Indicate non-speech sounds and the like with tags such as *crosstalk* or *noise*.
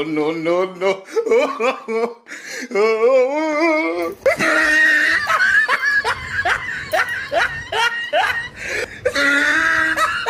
no, no, no. *laughs*